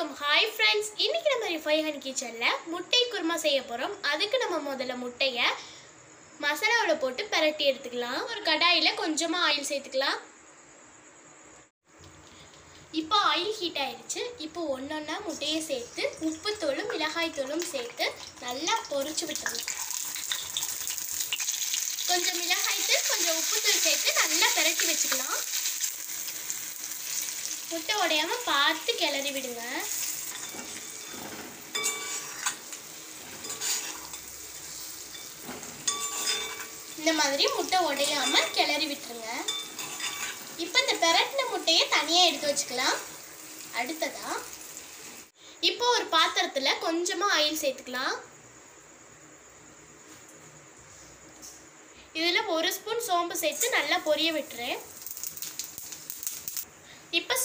வணக்கம். Hi friends இன்னைக்கு நம்ம ரிஃபைஹன் கிச்சனில் முட்டை குருமா செய்ய போகிறோம் அதுக்கு நம்ம முதல்ல முட்டையை மசாலாவில் போட்டு பிரட்டி எடுத்துக்கலாம். ஒரு கடாயில் கொஞ்சமாக ஆயில் சேர்த்துக்கலாம். இப்போ ஆயில் ஹீட் ஆயிடுச்சு. இப்போ ஒன்றொன்னா முட்டையை சேர்த்து உப்புத்தூளும் மிளகாய் சேர்த்து நல்லா பொரிச்சு விட்டுருங்க கொஞ்சம் மிளகாய்த்து கொஞ்சம் உப்புத்தூள் சேர்த்து நல்லா பரட்டி வச்சுக்கலாம். முட்டை உடையாம பார்த்து கிளறி விடுங்க. இந்த மாதிரி முட்டை உடையாம கிளறி விட்டுருங்க. இப்போ இந்த பெரட்டின முட்டையை தனியாக எடுத்து வச்சுக்கலாம். அடுத்ததா இப்போ ஒரு பாத்திரத்துல கொஞ்சமா ஆயில் சேர்த்துக்கலாம். இதுல ஒரு ஸ்பூன் சோம்பு சேர்த்து நல்லா பொரிய விட்டுறேன்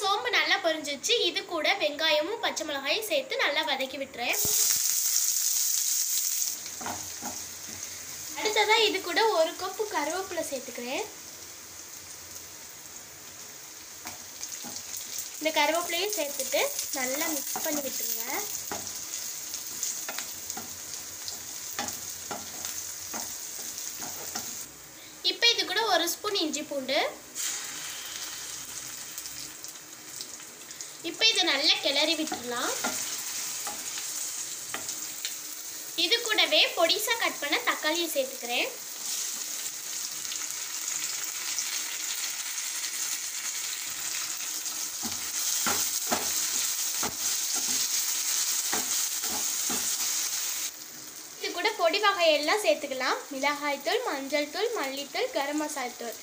சோம்பு நல்லா பொரிஞ்சிச்சு. இது கூட வெங்காயமும் பச்சை மிளகாயும் சேர்த்து நல்லா வதக்கி விட்டுறேன். அடுத்ததாக இது கூட ஒரு கப்பு கருவேப்பிலை சேர்த்துக்கிறேன். இந்த கருவேப்பிலையும் சேர்த்துட்டு நல்லா மிக்ஸ் பண்ணி விட்டுருங்க. இப்போ இது கூட ஒரு ஸ்பூன் இஞ்சி பூண்டு. இப்போ இதை நல்லா கிளறி விட்டுடலாம். இது கூடவே பொடிசா கட் பண்ண தக்காளியை சேர்த்துக்கிறேன். பொடி வகையெல்லாம் சேர்த்துக்கலாம். மிளகாய் தூள் மஞ்சள் தூள் மல்லித்தூள் கரம் மசாலா தூள்.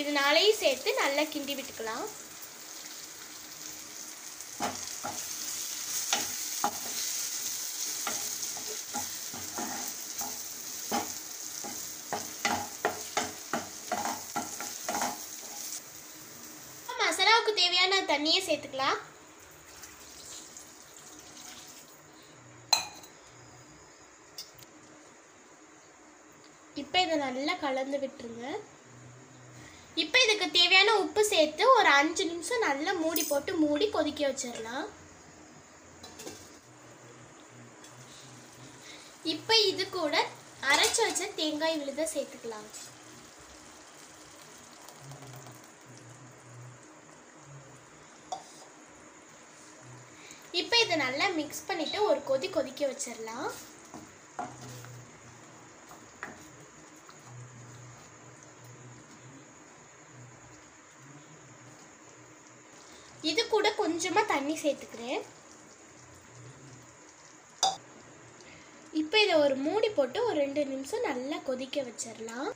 இது நாளையும் சேர்த்து நல்லா கிண்டி விட்டுக்கலாம். தேவையான தண்ணியை சேர்த்துக்கலாம். இப்போ இதை நல்லா கலந்து விட்டுருங்க. இப்போ இதுக்கு தேவையான உப்பு சேர்த்து ஒரு அஞ்சு நிமிஷம் நல்லா மூடி போட்டு மூடி கொதிக்க வச்சிடலாம். இப்போ இது கூட அரைச்சு வச்ச தேங்காய் விழுத சேர்த்துக்கலாம். இப்போ இதை நல்லா மிக்ஸ் பண்ணிட்டு ஒரு கொதி கொதிக்க வச்சிடலாம். இது கூட கொஞ்சமா தண்ணி சேர்த்துக்கிறேன். இப்போ இதை ஒரு மூடி போட்டு ஒரு ரெண்டு நிமிஷம் நல்லா கொதிக்க வச்சிடலாம்.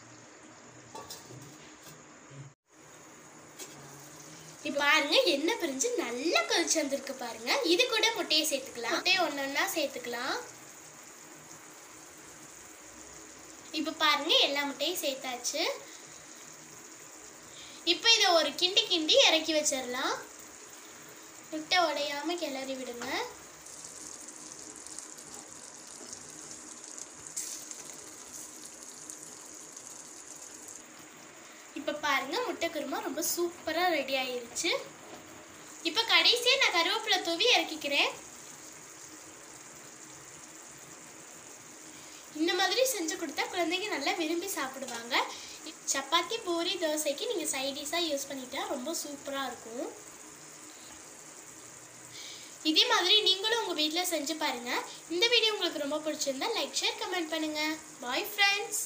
இப்போ பாருங்க எண்ணெய் பிரிஞ்சு நல்லா கொதிச்சு வந்திருக்கு பாருங்க. இது கூட முட்டையை சேர்த்துக்கலாம். முட்டையை ஒன்றா சேர்த்துக்கலாம். இப்போ பாருங்க எல்லா முட்டையும் சேர்த்தாச்சு. இப்போ இதை ஒரு கிண்டி கிண்டி இறக்கி வச்சிடலாம். முட்டை உடையாம கிளறி விடுங்க. பாருங்கள் முட்டை குருமா ரொம்ப சூப்பராக ரெடி ஆயிருச்சு. இப்போ கடைசியாக நான் கருவேப்பிலை தூவி இறக்கிக்கிறேன். இந்த மாதிரி செஞ்சு கொடுத்தா குழந்தைங்க நல்லா விரும்பி சாப்பிடுவாங்க. சப்பாத்தி பூரி தோசைக்கு நீங்கள் சைடிஷாக யூஸ் பண்ணிட்டா ரொம்ப சூப்பராக இருக்கும். இதே மாதிரி நீங்களும் உங்கள் வீட்டில் செஞ்சு பாருங்கள் இந்த வீடியோ உங்களுக்கு ரொம்ப பிடிச்சிருந்தா லைக் ஷேர் கமெண்ட் பண்ணுங்கள் பாய் ஃப்ரெண்ட்ஸ்